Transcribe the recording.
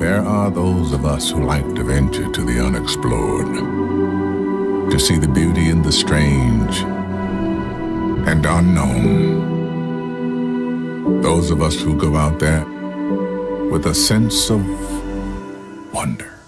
There are those of us who like to venture to the unexplored, to see the beauty in the strange and unknown. Those of us who go out there with a sense of wonder.